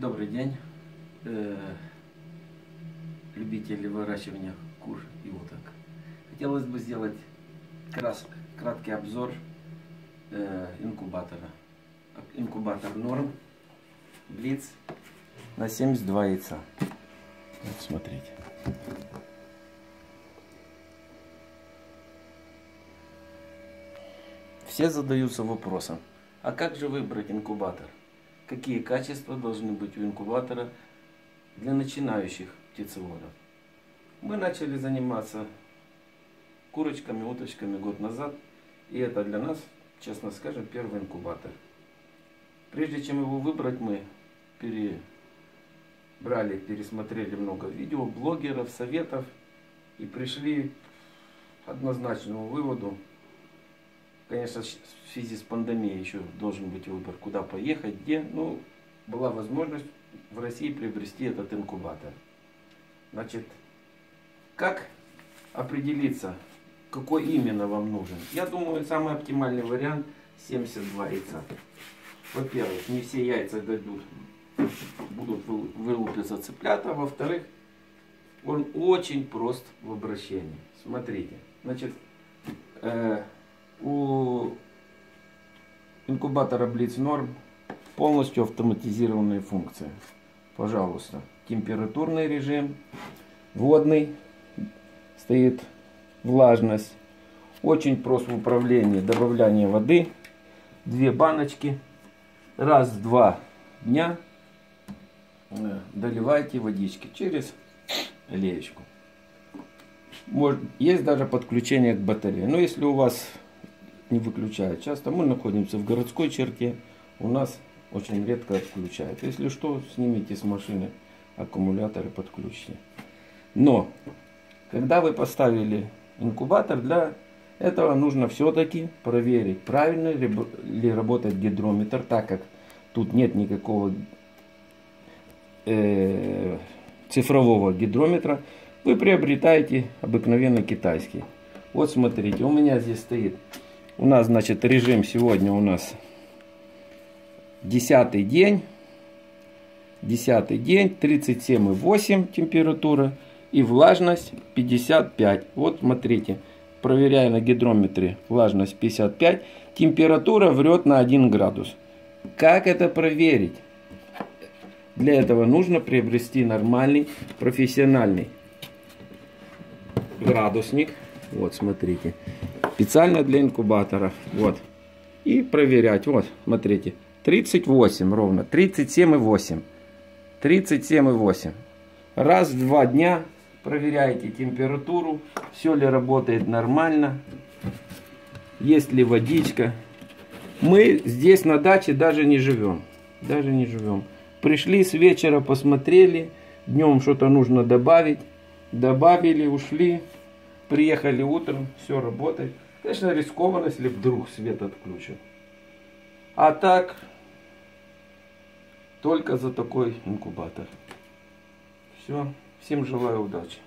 Добрый день, э, любители выращивания кур и уток. Хотелось бы сделать краткий обзор э, инкубатора. Инкубатор Норм Блиц на 72 яйца. Вот смотрите. Все задаются вопросом, а как же выбрать инкубатор? Какие качества должны быть у инкубатора для начинающих птицеводов? Мы начали заниматься курочками, уточками год назад, и это для нас, честно скажем, первый инкубатор. Прежде чем его выбрать, мы перебрали, пересмотрели много видео, блогеров, советов и пришли к однозначному выводу, Конечно, в связи с пандемией еще должен быть выбор, куда поехать, где. Ну, была возможность в России приобрести этот инкубатор. Значит, как определиться, какой именно вам нужен? Я думаю, самый оптимальный вариант 72 яйца. Во-первых, не все яйца дойдут, будут вылупиться цыплята. Во-вторых, он очень прост в обращении. Смотрите, значит, э, у инкубатора Blitz Norm полностью автоматизированные функции. Пожалуйста, температурный режим, водный, стоит влажность. Очень прост в управлении добавление воды. Две баночки. Раз в два дня э, доливайте водички через леечку. Есть даже подключение к батарее. Но если у вас не выключает. Часто мы находимся в городской черте, у нас очень редко отключают. Если что, снимите с машины аккумулятор и подключите. Но, когда вы поставили инкубатор, для этого нужно все-таки проверить, правильно ли работает гидрометр, так как тут нет никакого э, цифрового гидрометра, вы приобретаете обыкновенный китайский. Вот смотрите, у меня здесь стоит у нас, значит, режим сегодня у нас десятый день. Десятый день, 37,8 температура и влажность 55. Вот смотрите, проверяю на гидрометре, влажность 55, температура врет на 1 градус. Как это проверить? Для этого нужно приобрести нормальный профессиональный градусник. Вот, смотрите специально для инкубаторов. Вот. И проверять. Вот, смотрите. 38 ровно. 37,8. 37,8. Раз в два дня проверяете температуру. Все ли работает нормально. Есть ли водичка. Мы здесь на даче даже не живем. Даже не живем. Пришли с вечера, посмотрели. Днем что-то нужно добавить. Добавили, ушли. Приехали утром, все работает. Конечно, рискованно, если вдруг свет отключат. А так, только за такой инкубатор. Все. Всем желаю удачи.